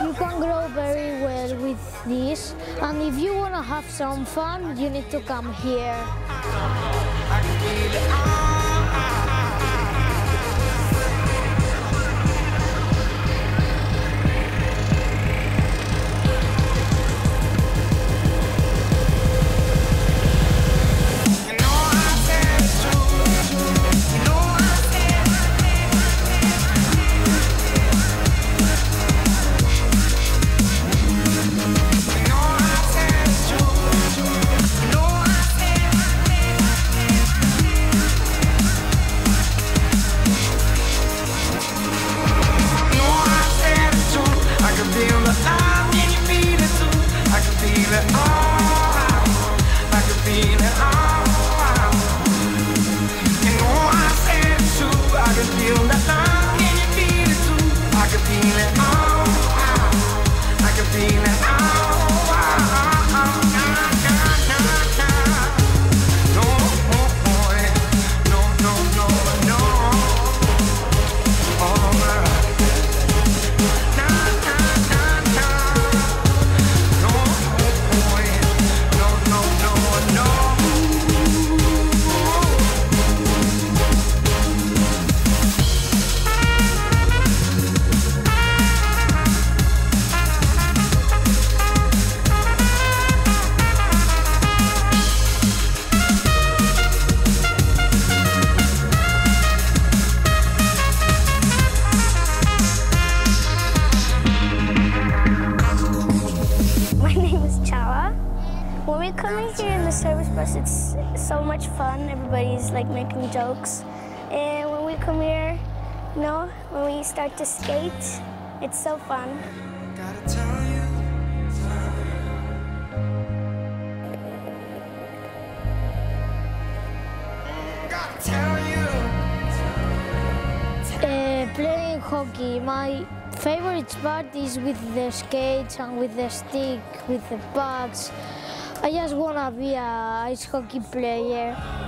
You can grow very well with this. And if you want to have some fun, you need to come here. All. When we here in the service bus, it's so much fun. Everybody's like making jokes. And when we come here, you know, when we start to skate, it's so fun. Gotta tell you. Gotta tell you. Uh, playing hockey, my favorite part is with the skates and with the stick, with the pucks. I just wanna be a ice hockey player.